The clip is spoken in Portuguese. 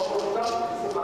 uma produção